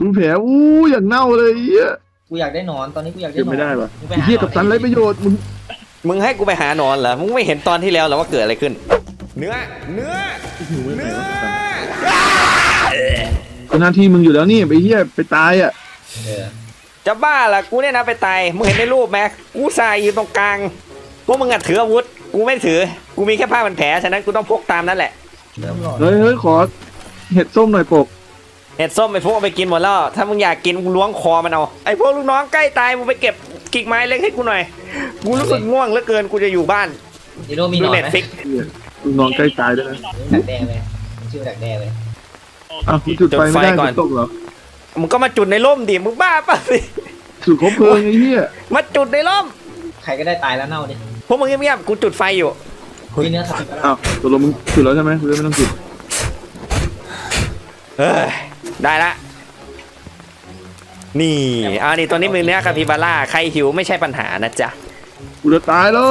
ดูแผลอู้อย่างเน่าเลยไอ้เหี้ยกูอยากได้หนอนตอนนี้กูอยากได้เก็บหนอนไม่ได้ปะมึงไปไอ้หาเหี้ยกับตันไรประโยชน์มึงมึงให้กูไปหาหนอนเหรอ มึงไม่เห็นตอนที่แล้วเหรอว่าเกิดอะไรขึ้น เนื้อ เนื้อ หิวไม่ไหวเนื้อ วะกัปตันก็หน้าที่มึงอยู่แล้วนี่ไปเหี้ยไปตายอะเออจะบ้าล่ะกูเนี่ยนะไปตาย มึงเห็นในรูปไหมกูใส่อยู่ตรงกลาง พวกมึงอะถืออาวุธ กูไม่ถือ กูมีแค่ผ้าพันแผล ฉะนั้นกูต้องพกตามนั่นแหละ เริ่มหลอนเฮ้ยเฮ้ยขอเห็ดส้มหน่อยปก เห็ดส้มไอ้พวกเอาไปกินหมดแล้ว ถ้ามึงอยากกินมึงล้วงคอมันเอา ไอ้พวกลูกน้องใกล้ตายมึงไปเก็บกิ่งไม้เล็กให้กูหน่อย กูรู้สึกง่วงเหลือเกินกูจะอยู่บ้านดิโนมีหดูนอนเน็ตไหมฟิกเหี้ยมึงนอนใกล้ตายด้วยนะดักแด้ไหมมันชื่อดักแด้ไหมอ้าวจุดไฟไม่ได้ฝนตกเหรอมึงก็มาจุดในร่มดิมึงบ้าป่ะสิจุดคบเพลิงไอ้เหี้ยมาจุดในร่มใครก็ได้ตายแล้วเน่าดิพวกมึงเงียบๆกูจุดไฟอยู่มีเนื้อสัตว์ก็ได้อ้าวตกลงมึงจุดแล้วใช่ไหมกูเลยไม่ต้องจุดเอ้ย ได้ละ นี่อ่านี่ตัวนี้มือเนื้อคาปิบาร่า ใครหิวไม่ใช่ปัญหานะจ๊ะ กูจะตายแล้ว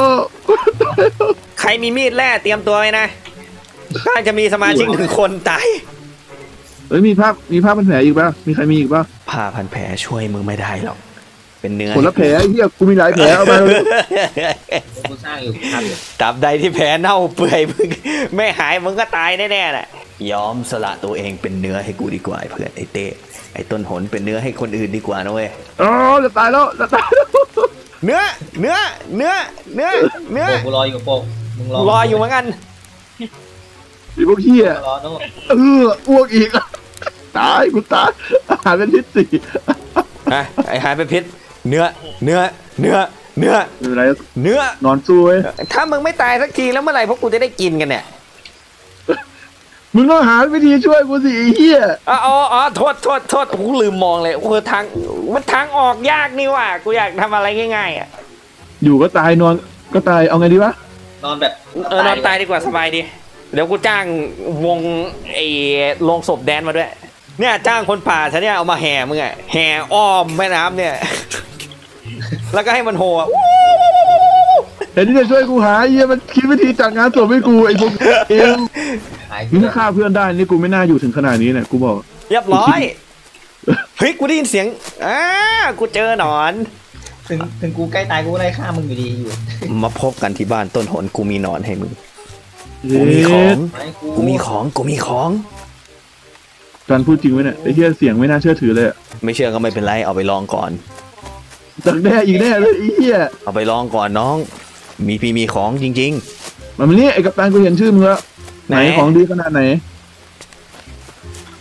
ใครมีมีดแร่เตรียมตัวไว้นะน่าจะมีสมาชิกหนึ่งคนตายเฮ้ยมีภาพมีภาพเป็นแผลอีกป่ะมีใครมีอีกป่ะผ้าพันแผลช่วยมึงไม่ได้หรอก เป็นเนื้อ ผลละแผลไอ้เหี้ยกูมีหลายแผลเอามาเลยกูสร้างอยู่กูทำอยู่ตราบใดที่แผลเน่าเปื่อยมึงไม่หายมึงก็ตายแน่ๆแหละ ยอมสละตัวเองเป็นเนื้อให้กูดีกว่าไอ้เพื่อนไอ้เต้ไอ้ต้นหนเป็นเนื้อให้คนอื่นดีกว่านะเว้ยอ๋อจะตายแล้วจะตายแล้วเนื้อ เนื้อ เนื้อ เนื้อ เนื้อโปกกูรออยู่โปกมึงรอรออยู่เหมือนกันไอ้พวกเหี้ยรอโน่เอออ้วกอีกตายกูตายอาหารเป็นพิษสี่ฮะไอ้หายไปพิษ เนื้อ เนื้อ เนื้อ เนื้อไม่เป็นไรเนื้อ นอนสู้เว้ยถ้ามึงไม่ตายสักทีแล้วเมื่อไหร่พวกกูจะได้กินกันเนี่ย มึงต้องหาวิธีช่วยกูสิไอ้เหี้ยอ๋ออ๋ออ๋อโทษโทษโทษกูลืมมองเลยโอ้โหทางมันทางออกยากนี่ว่ะกูอยากทำอะไรง่ายๆอะอยู่ก็ตายนอนก็ตายเอาไงดีวะนอนแบบเออนอนตายดีกว่าสบายดี เดี๋ยวกูจ้างวงไอ้โรงศพแดนมาด้วย เนี่ยจ้างคนป่าฉันเนี่ยเอามาแห่มึงอะแห่อ้อมแม่น้ำเนี่ย แล้วก็ให้มันโหอะเห็นที่จะช่วยกูหาไอ้เหี้ยมันคิดวิธีจัดงานศพให้กูไอ้พวกเอวหายมึงถ้าฆ่าเพื่อนได้นี่กูไม่น่าอยู่ถึงขนาดนี้เนี่ยกูบอก เรียบร้อยเฮ้ยกูได้ยินเสียงอ่ากูเจอหนอน ถึงถึงกูใกล้ตายกูก็ได้ฆ่ามึงอยู่ดีอยู่มาพบกันที่บ้านต้นหนกูมีหนอนให้มึงเย้กูมีของไม่กูกูมีของกูมีของการพูดจริงไว้เนี่ยไอ้เหี้ยเสียงไม่น่าเชื่อถือเลยอะไม่เชื่อก็ไม่เป็นไรเอาไปลองก่อนจากแน่อีกแน่เลยไอ้เหี้ยเอาไปลองก่อนน้อง มีพี่มีของจริงมันมานี่ไอ้กัปตันกูเห็นชื่อมึงแล้วๆ ไหนของดีขนาดไหน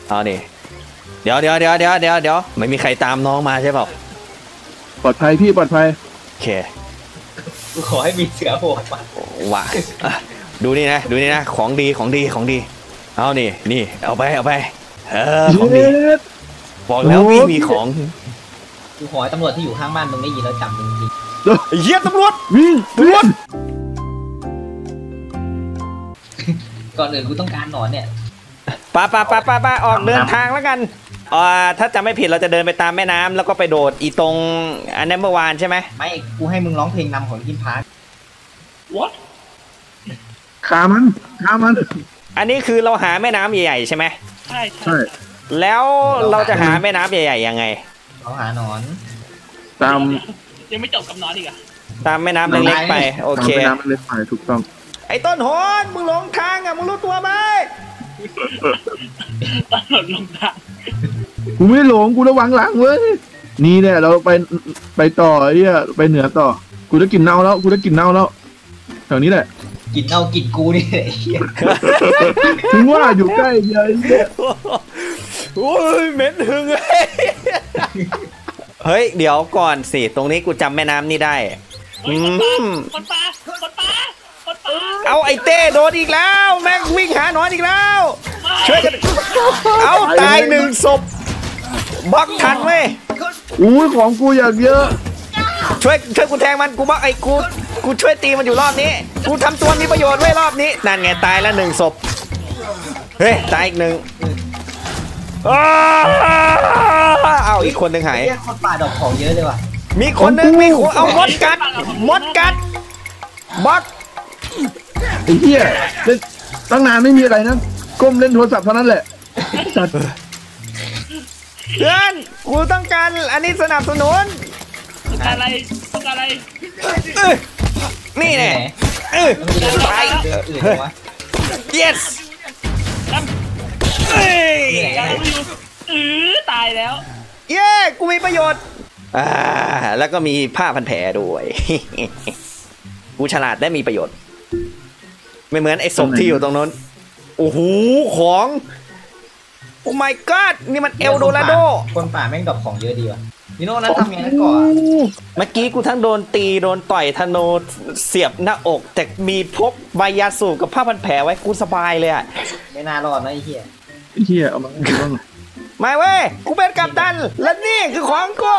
เอาดิเดี๋ยวเดี๋ยวเดี๋ยวเดี๋ยวเดี๋ยวเดี๋ยวไม่มีใครตามน้องมาใช่เปล่าปลอดภัยพี่ปลอดภัยโอเคกูขอให้มีเสือโผล่มาว่ะอะดูนี่นะดูนี่นะของดีของดีของดี เอานี่นี่เอาไปเอาไปเออของดีเย็ดบอกแล้วโอ้พี่มีของกูขอให้ตำรวจที่อยู่ข้างบ้านมึงได้ยินแล้วจับมึงจริงเยี่ยตำรวจวิ่งวิ่ง ก่อนอื่นกูต้องการหนอนเนี่ยปาปาปาปาปาออกเดินทางแล้วกันอ่าถ้าจำไม่ผิดเราจะเดินไปตามแม่น้ำแล้วก็ไปโดดอีตรงอันนั้นเมื่อวานใช่ไหมไม่กูให้มึงร้องเพลงนำของกินพาร์ทขามันขามัน อันนี้คือเราหาแม่น้ำใหญ่ๆใช่ไหมใช่ใช่ใช่แล้วเราจะหาแม่น้ำใหญ่ๆยังไง เราหาหนอน ตามยังไม่จบกับน้องอีกเหรอะตามแม่น้ำเล็กๆไป โอเคตามไปน้ำมันเล็กไปถูกต้องไอ้ต้นโหนมึงหลงทางอะมึงรู้ตัวไหมตลอดลงทางกูไม่หลงกูระวังหลังเว้ยนี่เนี่ยเราไปไปต่อไอ้เหี้ยไปเหนือต่อ กูได้กลินเน่าแล้วกูได้กลินเน่าแล้วแถวนี้แหละกินเอากินกูนี่ไอ้เหี้ยถึงว่าอยู่ใกล้เดียวไอ้เหี้ยโอ้ยเหม็นหึงเฮ้ยเฮ้ย เดี๋ยวก่อนสิ ตรงนี้กูจำแม่น้ำนี่ได้เฮ้ยอืมคนปลาคนปลาคนปลา เอาไอ้เต้โดนอีกแล้ว แม่งวิ่งหาหนอนอีกแล้ว ช่วยกัน เอาตายหนึ่งศพบล็อกทันเว้ยอุ้ยของกูอย่างเยอะ ช่วยช่วยกูแทงมันกูบล็อกไอ้กูกูช่วยตีมันอยู่รอบนี้ กูทำตัวมีประโยชน์ไว้ยรอบนี้ นั่นไงตายแล้วหนึ่งศพเฮ้ยตายอีกหนึ่งอ้าวเอาอีกคนหนึ่งหายไอ้เหี้ยคนป่าดอกของเยอะเลยว่ะมีคนหนึ่งมีคนเอามดกัดมดกัดบล็อก ไอ้เหี้ยเล่นตั้งนานไม่มีอะไรนะ ก้มเล่นโทรศัพท์เท่านั้นแหละจัดเพื่อนกูต้องการอันนี้สนับสนุนต้องการอะไรต้องการอะไรเออนี่แน่เออแล้วมันจะเดินไปเดินอื่นเหรอวะ yes ตั้งเอ้ยนี่ไหนตั้งอยู่เออตายแล้ว เย้ กูมีประโยชน์ อ่า แล้วก็มีผ้าพันแผลด้วย กูฉลาดได้มีประโยชน์ ไม่เหมือนไอ้ศพที่อยู่ตรงนั้น โอ้โห ของ โอ้ my god นี่มันเอลโดราโด คนป่าแม่งดรอปของเยอะดีว่ะพี่โน่นั้นทำไงนะก่อนเมื่อกี้กูทั้งโดนตีโดนต่อยธนูเสียบหน้าอก แต่มีพกใบยาสูบกับผ้าพันแผลไว้กูสบายเลยอะไม่น่ารอดนะไอ้เหี้ยไอ้เฮียเอามาดูบ้างไม่เว้ย กูเป็นกัปตัน และนี่คือของกู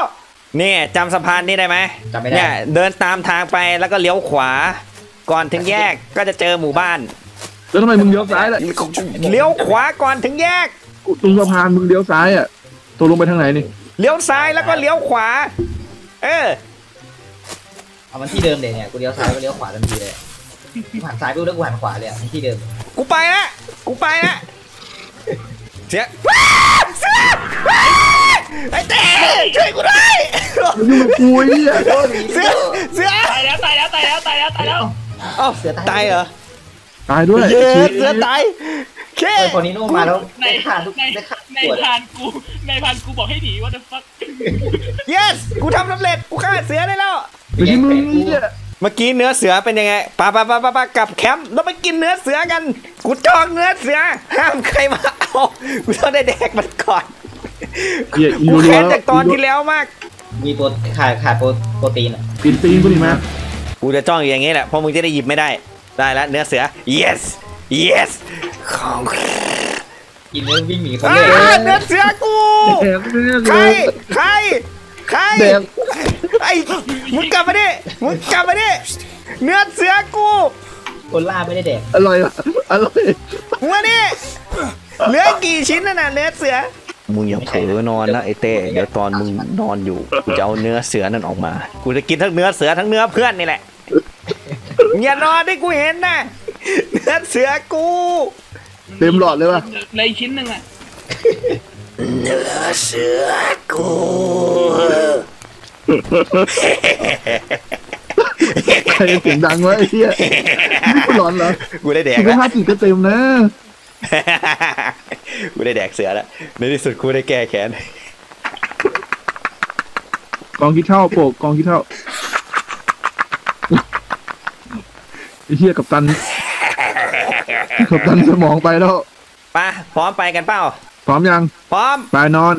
นี่จำสะพานนี่ได้ไหมจำไม่ได้เนี่ยเดินตามทางไปแล้วก็เลี้ยวขวา ก่อนถึงแยกก็จะเจอหมู่บ้าน แล้วทำไมมึงเลี้ยวซ้ายล่ะเลี้ยวขวาก่อนถึงแยกตรงสะพานมึงเลี้ยวซ้ายอะตัวลงไปทางไหนนี่เลี้ยวซ้ายแล้วก็เลี้ยวขวา เออเอามันที่เดิมเลยเนี่ยกูเลี้ยวซ้ายก็เลี้ยวขวาทันทีเลยกูหันซ้ายปุ๊บแล้วกูหันขวาเลยอะมันที่เดิม กูไปละกูไปละเสียว้าเสือว้าไอ้เต้ช่วยกูด้วยมันยุ่งกับกูไอ้เฮียเสือเสือตายแล้วตายแล้วตายแล้วตายแล้วตายแล้ว เอ้าตายเหรอตายด้วย เย้เสือตายเคเออคนนี้โน่มาแล้วในได้ขาดทุกในได้ขาดในปวดพานกูในพานกูบอกให้หนีว่า the fuck yes กูทำสำเร็จกูฆ่าเสือได้แล้ว ไปที่มึงไอ้เฮียเมื่อกี้เนื้อเสือเป็นยังไงปะปะปะปะปะกลับแคมป์แล้วไปกินเนื้อเสือกัน กูจองเนื้อเสือ ห้ามใครมาเอากูต้องได้แดกมันก่อนเฮียอีกูรัวแค้นๆจากตอนที่แล้วมาก มีโปรขาดขาดโปรโปรตีนอะปีนตีนกูดิแม่ กูจะจ้องอยู่อย่างงี้แหละเพราะมึงจะได้หยิบไม่ได้ ได้แล้วเนื้อเสือ yes yes ของกินแล้ววิ่งหนีเขาอ่าเลยเนื้อเสือกูแดกไม่ได้ใคเลรยใครใครแดกไอ้มึงกลับมาดิมึงกลับมาดิเนื้อเสือกูคนล่าไม่ได้แดกอร่อยอะอร่อยมึงมาดิเหลือกี่ชิ้นน่ะนะเนื้อเสือมึงอย่าเผลอนอนนะไอ้เต้เดี๋ยวตอนมึงนอนอยู่กูจะเอาเนื้อเสือนั่นออกมา กูจะกินทั้งเนื้อเสือทั้งเนื้อเพื่อนนี่แหละ อย่านอนให้กูเห็นนะเนื้อเสือกูเต็มหลอดเลยว่ะในชิ้นหนึ่งอะเนื้อเสือกูใครเสียงดังวะไอ้เฮียนี่กูหลอนเหรอกูได้แดกสุขแล้วภาพจิตก็เต็มนะกูได้แดกเสือแล้วในที่สุดกูได้แก้แค้นกองขี้เท่าโปกกองขี้เท่าไอ้ เฮียกับตัน กับตันสมองไปแล้วไปพร้อมไปกันเปล่า พร้อมยัง พร้อม ไปนอน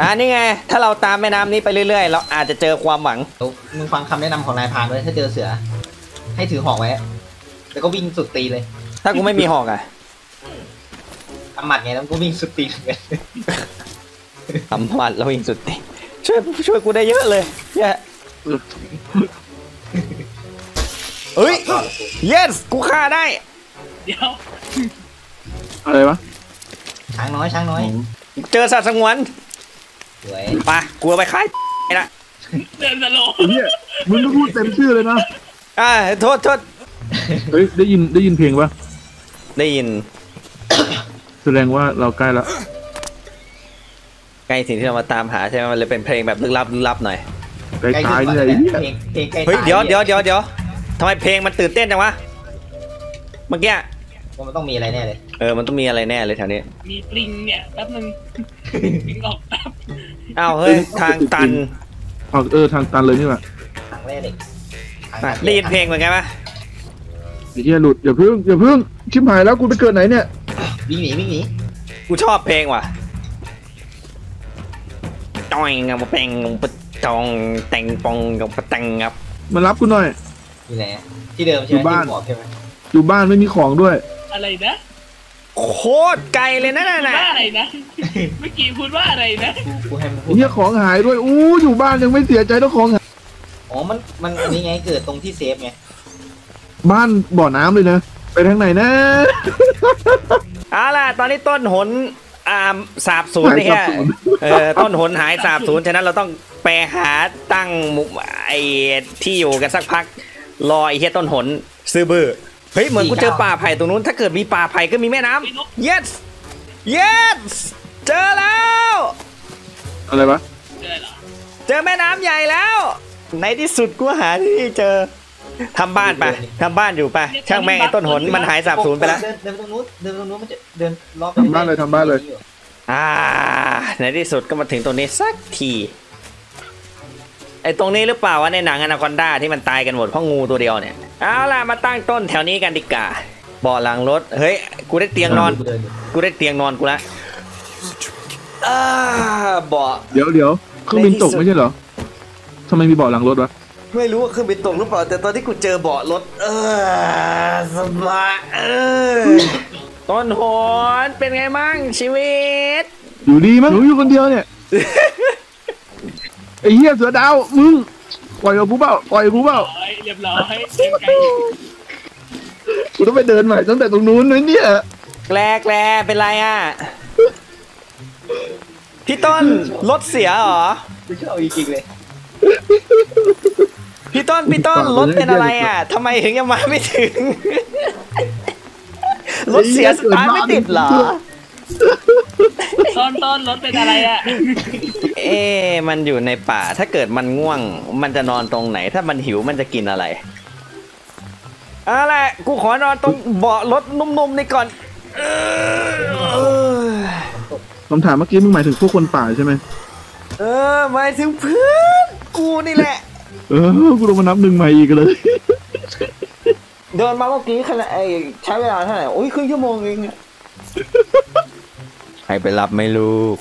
อ่านี่ไง ถ้าเราตามแม่น้ำนี้ไปเรื่อยๆ เราอาจจะเจอความหวังเดี๋ยวมึงฟังคำแนะนำของนายพรานไว้ถ้าเจอเสือ ให้ถือหอกไว้ แล้วก็วิ่งสุดตีนเลย ถ้ากูไม่มีหอกอะทำหมัดไงแล้วก็วิ่งสุดตีนเลยทำหมัดแล้วยิงสุดติ ช่วยช่วยกูได้เยอะเลยเนี่ยเฮ้ย yes กูฆ่าได้ เดี๋ยว อะไรวะช้างน้อยช้างน้อยเจอสัตว์สงวนสวยไปกูเอาไปขายไอ้ละเดินสโลว์ไอ้เฮียมึงต้องพูดเต็มชื่อเลยนะอ่าโทษโทษเฮ้ยได้ยินได้ยินเพลงปะได้ยิน แสดงว่าเราใกล้แล้ว ใกล้สิ่งที่เรามาตามหาใช่ไหมมันเลยเป็นเพลงแบบลึกลับลึกลับหน่อยใกล้ใกล้ตายขึ้นเลยก่ไอ้อนเฮียเพลงเพลงใกล้เฮ้ยตาเดี๋ยวเดี๋ยวเดี๋ยวเดี๋ยวทำไมเพลงมันตื่นเต้นจังวะเมื่อกี้ว่ามันต้องมีอะไรแน่เลย เออ มันต้องมีอะไรแน่เลยแถวนี้ มีปริงเนี่ยแป๊บนึงปริงออกแป๊บอ้าวเฮ้ยทางตันเอาเออทางตันเลยนี่แหละทางแรกเด็กทางอะแรกได้ยินเพลงเหมือนกันปะไอ้เฮียหลุดอย่าพึ่งอย่าพึ่งชิบหายแล้วกูไปเกิดไหนเนี่ยวิ่งหนีวิ่งหนีกูชอบเพลงว่ะ จอยงับเป็งปะจองแต่งปองกับปะแต่งงับมารับกูหน่อยอยู่ไหนที่เดิมใช่ไหมอยู่บ้านที่บอกใช่ไหมอยู่บ้านไม่มีของด้วย อะไรนะโคตรไกลเลยนะน่ะพูดน่ะว่าอะไรนะ เมื่อกี้พูดว่าอะไรนะกูกูให้มันพูไอ้ดเฮียของหายด้วยอู้อยู่บ้านยังไม่เสียใจต้องของหายอ๋อมันมันอันนี้ไงเกิดตรงที่เซฟไงบ้านบ่อน้ำเลยนะ ไปทางไหนนะ เอาล่ะ ตอนนี้ต้นหน อ่าสาบสูญนี่หายแค่สาบสูญเออต้นหนหายสาบสูญฉะนั้นเราต้องไปหาตั้งหมุไอ้ที่อยู่กันสักพัก รอไอ้เฮียต้นหนซื้อบื้อเฮ้ยเหมือนกูเจอป่าไผ่ตรงนู้นถ้าเกิดมีป่าไผ่ก็มีแม่น้ำ yes yes เจอแล้ว อะไรวะเจอเหรอเจอแม่น้ำใหญ่แล้ว ในที่สุดกูหาที่เจอ ทำบ้านไปทำบ้านอยู่ไปช่างแม่งไอ้ต้นหนมันหายสาบสูญไปแล้วเดินเดินไปตรงนู้นเดินไปตรงนู้นมันจะเดินรอบทำบ้านเลยทำบ้านเลย อ่า ในที่สุดก็มาถึงตรงนี้สักทีไอ้ตรงนี้หรือเปล่าวะในหนังอนาคอนดาที่มันตายกันหมดเพราะงูตัวเดียวเนี่ยเอาล่ะมาตั้งต้นแถวนี้กันดีกว่าเบ่อหลังรถเฮ้ยกูได้เตียงนอน กูเดินอยู่กูได้เตียงนอนกูละอ่าเบาะเดี๋ยวเดี๋ยวเครื่องบินตกในที่สุดไม่ใช่เหรอทำไมมีเบาะหลังรถวะ ไม่รู้ว่าเครื่องบินตกหรือเปล่า แต่ตอนที่กูเจอเบาะรถ เออสบายเออต้นหนเป็นไงมั่งชีวิต อยู่ดีมั้งหนูอยู่คนเดียวเนี่ยไอ้เหี้ยเสือดาวมึงปล่อยกับกูเปล่าปล่อยกูเปล่าร้อยเรียบร้อยเกมไก่กูต้องไปเดินใหม่ตั้งแต่ตรงนู้นนะเนี่ยแกลแกลเป็นไรอะพี่ต้นรถเสียเหรอกูชอบจริงๆเลย พี่ต้นพี่ต้นรถเป็นอะไรอะทำไมถึงยังมาไม่ถึงรถเสียสตาร์ทไม่ติดเหรอต้นต้นรถเป็นอะไรอะ เอ๊ะมันอยู่ในป่า ถ้าเกิดมันง่วง มันจะนอนตรงไหน ถ้ามันหิวมันจะกินอะไรเอาล่ะกูขอนอนตรงเบาะรถนุ่มๆนี่ก่อนเออคำถามเมื่อกี้มึงหมายถึงพวกคนป่าใช่ไหมเออหมายถึงเพื่อนกูนี่แหละ เออกูลงมานับหนึ่งใหม่อีกเลย เดินมาเมื่อกี้ขณะไอ้ใช้เวลาเท่าไหร่โอ้ยครึ่งชั่วโมงเองอะใครไปรับไม่ลูก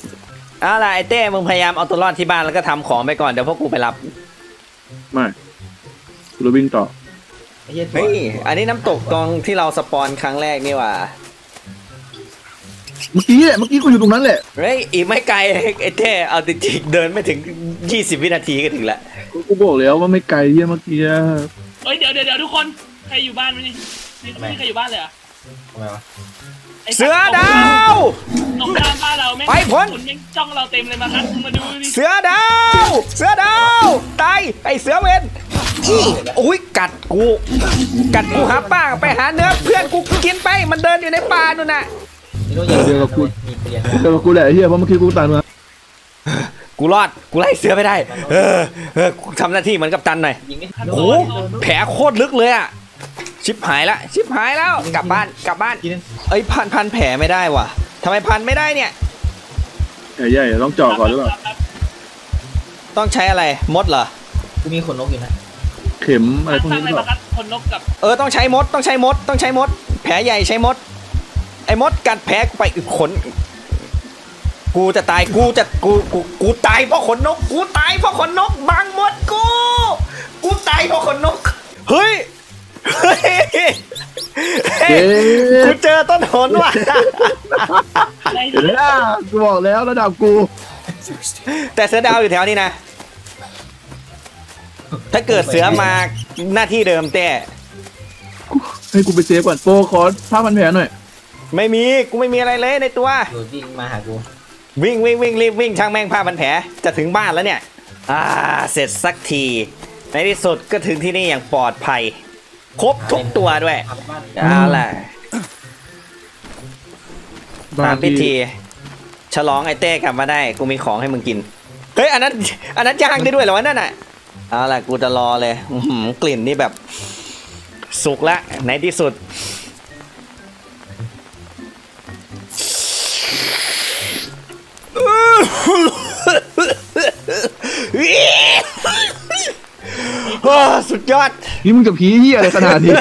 เอาล่ะไอ้เต้มึงพยายามเอาตัวรอดที่บ้านแล้วก็ทำของไปก่อนเดี๋ยวพวกกูไปรับ ไม่กูจะวิ่งต่อ ไอ้เหี้ยเฮ้ย อันนี้น้ำตกตรงที่เราสปอนครั้งแรกนี่หว่า เมื่อกี้แหละเมื่อกี้กูอยู่ตรงนั้นแหละ เฮ้ย อีกไม่ไกลไอ้เต้เอาจริงๆเดินไม่ถึง 20 วินาทีก็ถึงแล้ว กูบอกแล้วว่าไม่ไกลที่เมื่อกี้อะเฮ้ยเดี๋ยวเดี๋ยวเดี๋ยวทุกคนใครอยู่บ้านไหมนี่นี่ไม่มีใครอยู่บ้านเลยเหรอทำไมวะไสัตว์เสือดาว ตรงข้ามบ้านเราแม่งไปพ้นคนแม่งจ้องเราเต็มเลยมาครับมาดูดิเสือดาว เสือดาวตายไอ้เสือเวนอี้อุ้ยกัดกู กัดกูหาป้าไปหาเนื้อเพื่อนกูกินไปมันเดินอยู่ในป่านู่นน่ะนี่รู้ยังเดี๋ยวกับกูมีเปลี่ยนเดี๋ยวกับกูแหละไอ้เฮียเพราะเมื่อกี้กูตายมา กูรอด กูไล่เสือไปได้ เออเออกูทำหน้าที่เหมือนกับตันหน่อย ยิงไม่โอ้โหแผลโคตรลึกเลยอะชิบหายละ ชิบหายแล้ว กลับบ้าน กลับบ้าน กินนึงเอ้ยพันพันแผลไม่ได้ว่ะทำไมพันไม่ได้เนี่ย ใหญ่ใหญ่ๆต้องเจาะก่อนหรือเปล่าต้องใช้อะไร มดเหรอ กูมีขนนกอยู่นะเข็มอะไรพวกสร้านี้งหอะรือไรเปมาล่าครับคนนกกับเออ ต้องใช้มด ต้องใช้มด ต้องใช้มด แผลใหญ่ใช้มด ไอ้มดกัดแผลกูไปอึขน กูจะตายกูจะกูกูกูตายเพราะขนนก กูตายเพราะขนนกบังมดกู กูตายเพราะขนนก เฮ้ยเฮ้ยเฮ้ยเอ๊กูะเจอต้นหนว่ะอะไรเห็นไหมล่ะกูบอกแล้วระดับกู แต่เสือดาวอยู่แถวนี้นะ ถ้าเกิดเสือมาหน้าที่เดิมแต่ให้กูไปเซฟก่อนโปรขอผ้าพันแผลหน่อย ไม่มีกูไม่มีอะไรเลยในตัว อยู่วิ่งมาหากู วิ่งวิ่งวิ่งรีบวิ่งช่างแม่งผ้าพันแผลจะถึงบ้านแล้วเนี่ยอ่าเสร็จสักที ในที่สุดก็ถึงที่นี่อย่างปลอดภัย ครบทุกตัวด้วยเอาล่ะตามพิธี ฉลองไอ้เต้กลับมาได้ กูมีของให้มึงกิน เฮ้ยอันนั้น อันนั้นย่างได้ด้วยเหรอวะนั่นน่ะเอาล่ะกูจะรอเลยกลิ่นนี่แบบ สุกละในที่สุด สุดยอด นี่มึงจะผีเหี้ยอะไรขนาดนี้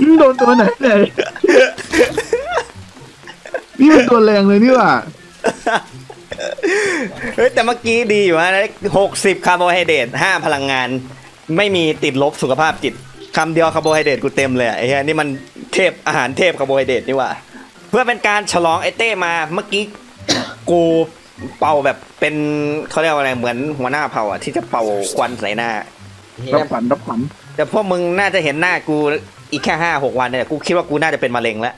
มึงโดนตัวไหนเนี่ยนี่มันตัวแรงเลยนี่หว่าเฮ้ยแต่เมื่อกี้ดีอยู่นะหกสิบคาร์โบไฮเดรตห้าพลังงาน ไม่มีติดลบสุขภาพจิตคำเดียวคาร์โบไฮเดรตกูเต็มเลยอะไอ้เหี้ยนี่มันเทพอาหารเทพคาร์โบไฮเดรตนี่หว่าเพื่อเป็นการฉลองไอ้เต้มาเมื่อกี้กู เป่าแบบเป็นเขาเรียกว่าอะไรเหมือนหัวหน้าเผ่าอะที่จะเป่าควันใส่หน้ารับขวัญรับขวัญแต่พวกมึงน่าจะเห็นหน้ากูอีกแค่ห้าหกวันเนี่ยกูคิดว่ากูน่าจะเป็นมะเร็งแล้ว